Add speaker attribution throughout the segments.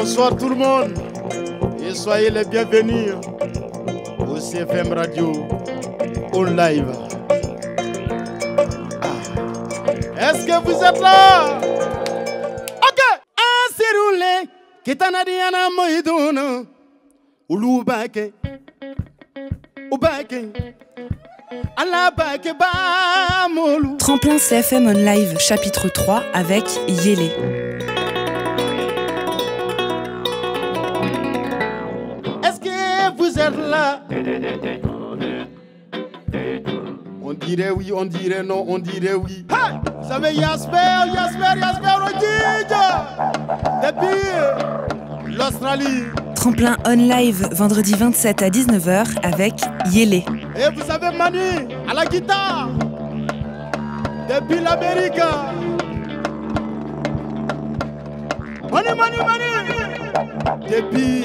Speaker 1: Bonsoir tout le monde et soyez les bienvenus au CFM Radio on live. Ah. Est-ce que vous êtes là? Ok. Asirule kitanadiana moiduna ulubake ubake.
Speaker 2: Tremplin CFM On Live chapitre 3 avec Yélé.
Speaker 1: Là? On dirait oui, on dirait non, on dirait oui. Hey! Vous savez, Yasper, Yasper, Yasper, on Depuis l'Australie.
Speaker 2: Tremplin On Live vendredi 27 à 19h avec Yélé.
Speaker 1: Et vous savez, Manu, à la guitare. Depuis l'Amérique. Manu, Manu, Manu. Depuis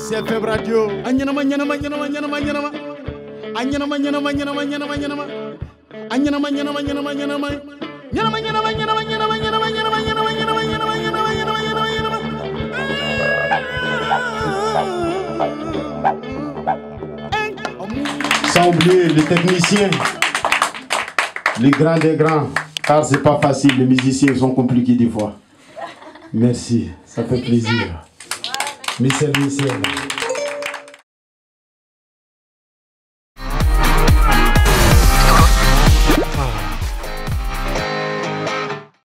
Speaker 1: CFM Radio. Anyanama, anyanama, anyanama, anyanama, anyanama. Anyanama, anyanama, anyanama, anyanama, anyanama. Anyanama, anyanama, anyanama, anyanama. Anyanama, anyanama, anyanama, anyanama, anyanama, anyanama, anyanama, anyanama, anyanama, anyanama, anyanama, anyanama,
Speaker 3: Sans oublier les techniciens, les grands des grands, car c'est pas facile, les musiciens sont compliqués des fois. Merci, ça fait plaisir. Michel, Michel.